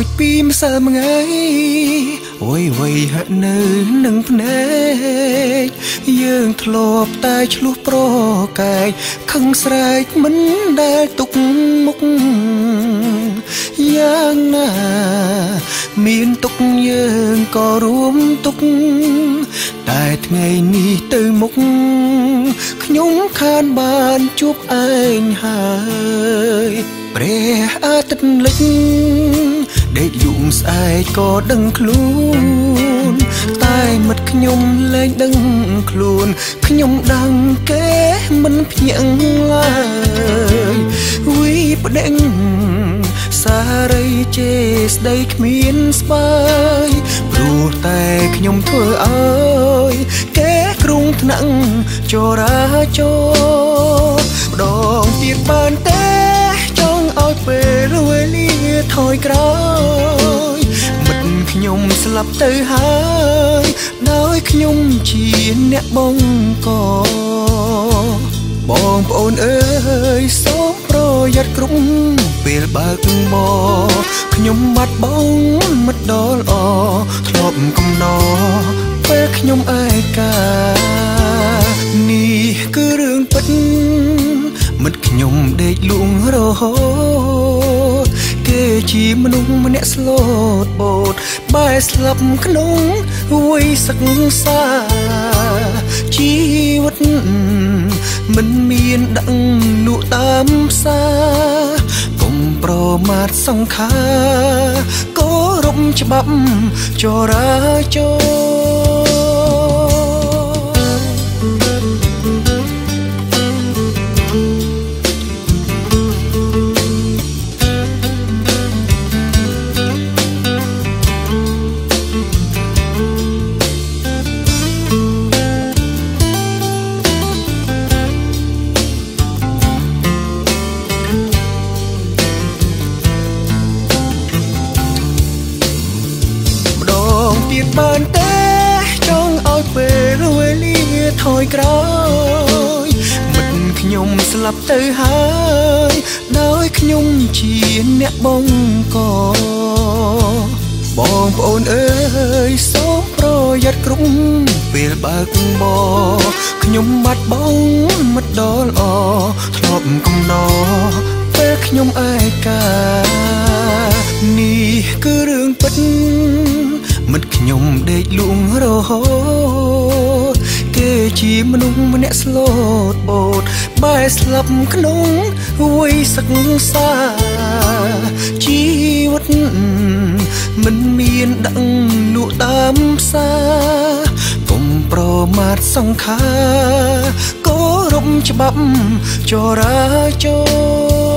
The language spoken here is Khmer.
ដូចពីម្សិលមួយថ្ងៃវៃវៃហាក់នៅនឹងភ្នែកយើងធ្លាប់តែឆ្លោះប្រកែកខឹងស្រែកមិនដែលទុកមុខយ៉ាងណាមានទុកយើងក៏រួមទុកតែថ្ងៃនេះទៅមុខខ្ញុំខានបានជួបឯងហើយព្រះអាទិត្យលិច ដេកយូងស្អែកក៏ដឹងខ្លួនតែមិត្តខ្ញុំលែងដឹងខ្លួនខ្ញុំដឹងគេមិនភ្ញាក់ឡើយវីប្តេងសារីជេស្ដីគ្មានស្បាយព្រោះតែខ្ញុំធ្វើឲ្យគេគ្រងថ្នាក់ចរាចរម្ដងទៀតបានទេ ថយក្រោយមិត្តខ្ញុំស្លាប់ទៅហើយដោយខ្ញុំជាអ្នកបងកបងប្អូនអើយសូមប្រយ័ត្នគ្រប់ពេលបើកមកខ្ញុំបាត់បងមិត្តដ៏ល្អធ្លាប់កំណោពេលខ្ញុំឯកានេះគឺរឿងពិតមិត្តខ្ញុំដេកលួងរហូតគេ ជាមនុស្សម្នាក់ស្លូតបូតបែស្លាប់ក្នុងវ័យសិក្សាជីវិតមិនមានដឹងលក់តាមផ្សារកុំប្រមាថសង្ខារគោរពច្បាប់ចរាចរណ៍ បានទេចង់ឲ្យពេលវេលាថយក្រោយមិត្តខ្ញុំស្លាប់ទៅហើយដោយខ្ញុំជាអ្នកបងកបងប្អូនអើយសូមប្រយ័ត្នគ្រប់ពេលបើកបោខ្ញុំបាត់បងមិត្តដ៏ល្អធ្លាប់កំណោពេលខ្ញុំឯកានេះគឺរឿងពិត មិត្តខ្ញុំដេកលួងរហូតគេជាមនុស្សម្នាក់ស្លូតបូតបែស្លាប់ក្នុងវ័យសិក្សាជីវិតមិនមានដឹងលក់តាមផ្សារកុំប្រមាថសង្ខារគោរពច្បាប់ចរាចរណ៍